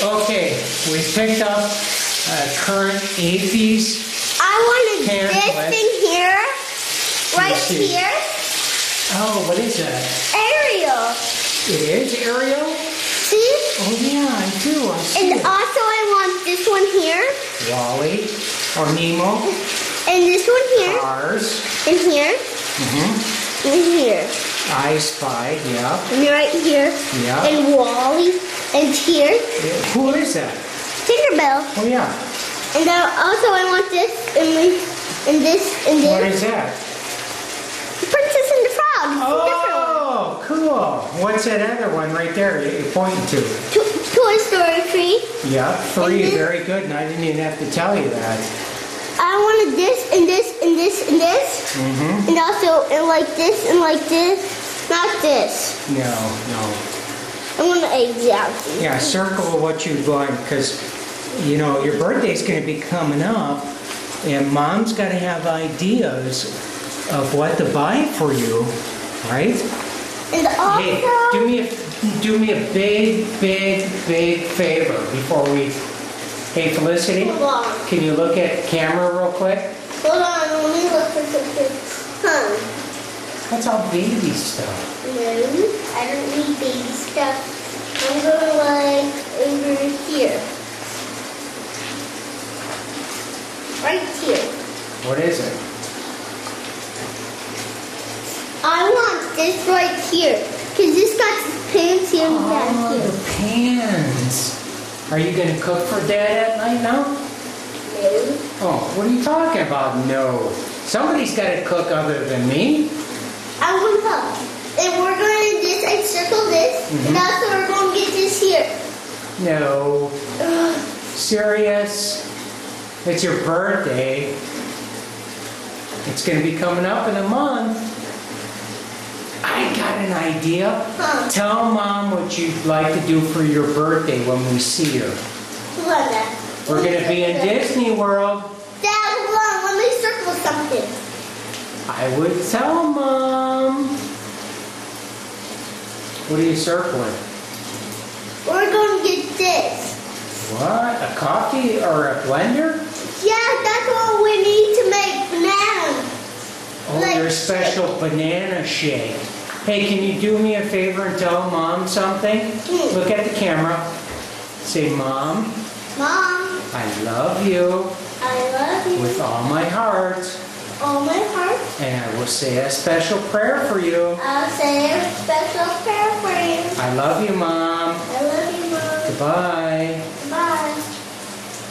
Okay, we picked up uh, current AAFES. I wanted this thing here, right here. Oh, what is that? Ariel. It is Ariel? See? Oh yeah, I do, I see And it. also I want this one here, WALL-E, or Nemo, and this one here, Cars, and here, mm-hmm. and here, I Spy, yeah. and right here, Yeah. and WALL-E, and here, Yeah, Who is that? Tinkerbell. Oh yeah, And then also I want this, and, and this, and this. is that? Princess and the Frog. It's a different one. Oh, cool. What's that other one right there you- you're pointing to? To- Toy Story 3. Yeah, three, And then- very good, and I didn't even have to tell you that. I wanted this, and this, and this, and this. Mm-hmm. And also, and like this, and like this. Not this. No, no. I want the exact. Yeah, circle what you want, because, you know, your birthday's gonna be coming up, and mom's gotta have ideas of what to buy for you, right? And Hey, do me a, do me a big, big, big favor before we, hey Felicity, hold on. can you look at camera real quick? Hold on, let me look for something. Huh. That's all baby stuff. No, I don't need baby stuff. I'm going to like over here. Right here. What is it? I want this right here. Because this got pants oh, here and Oh, here. the pans. Are you gonna cook for dad at night now? No. Oh, what are you talking about? No. Somebody's gotta cook other than me. I want help. And we're going to this and circle this. Mhm. And also we're going to get this here. No. Serious? It's your birthday. It's gonna be coming up in a month. I got an idea. Huh. Tell mom what you'd like to do for your birthday when we see her. Dad. We're gonna be in Disney World. Dad, hold. Let me circle something. I would tell mom. What are you circling? We're going to get this. What? A coffee or a blender? Yeah, that's what we need to make bananas. Oh, Like- your special banana shake. Hey, can you do me a favor and tell mom something? Hmm. Look at the camera. Say, Mom, Mom, I love you I love you. with all my heart, all my heart. and I will say a special prayer for you. I'll say a special prayer for you. I love you, Mom. I